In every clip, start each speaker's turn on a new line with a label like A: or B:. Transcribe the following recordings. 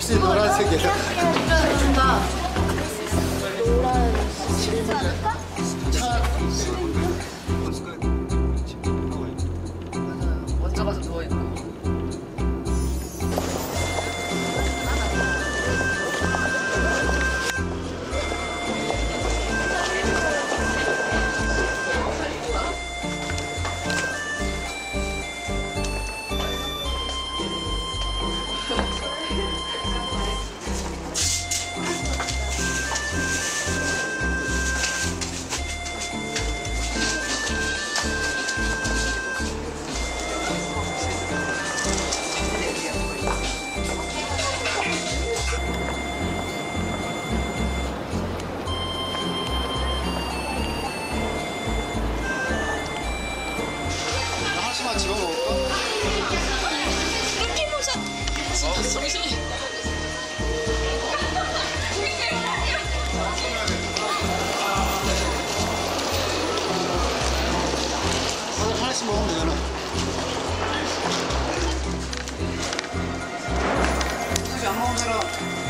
A: 확실히 노란색이야.
B: 준다. 노란 실버일까? 먼저 가서 누워 있고.
A: 집어먹을까이렇게먹자어정신하나씩먹으면되잖아하나씩안먹으
C: 면되
A: 잖아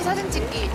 C: 같이 사진 찍기.